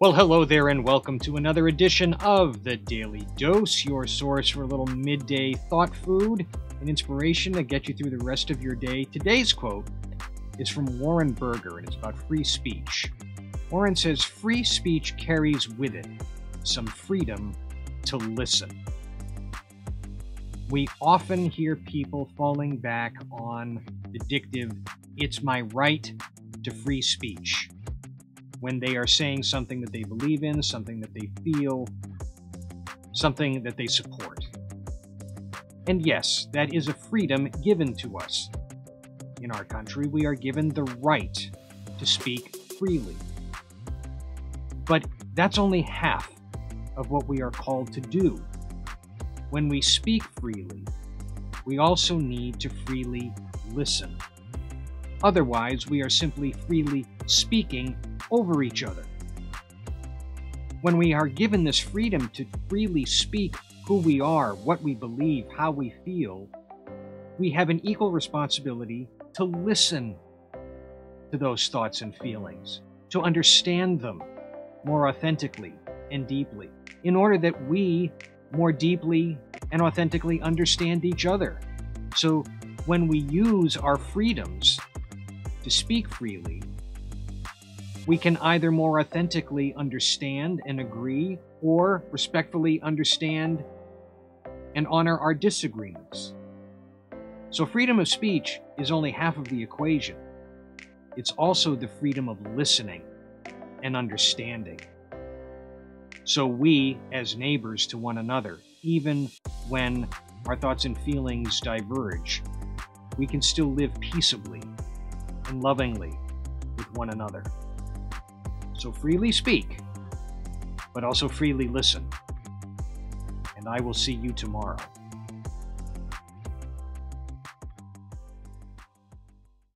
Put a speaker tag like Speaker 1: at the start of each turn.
Speaker 1: Well, hello there, and welcome to another edition of the Daily Dose, your source for a little midday thought food and inspiration to get you through the rest of your day. Today's quote is from Warren Burger, and it's about free speech. Warren says, Free speech carries with it some freedom to listen. We often hear people falling back on the it's my right to free speech when they are saying something that they believe in, something that they feel, something that they support. And yes, that is a freedom given to us. In our country, we are given the right to speak freely. But that's only half of what we are called to do. When we speak freely, we also need to freely listen. Otherwise, we are simply freely speaking over each other. When we are given this freedom to freely speak who we are, what we believe, how we feel, we have an equal responsibility to listen to those thoughts and feelings, to understand them more authentically and deeply, in order that we more deeply and authentically understand each other. So when we use our freedoms to speak freely, we can either more authentically understand and agree or respectfully understand and honor our disagreements. So, freedom of speech is only half of the equation. It's also the freedom of listening and understanding. So, we, as neighbors to one another, even when our thoughts and feelings diverge, we can still live peaceably and lovingly with one another. So freely speak, but also freely listen. And I will see you tomorrow.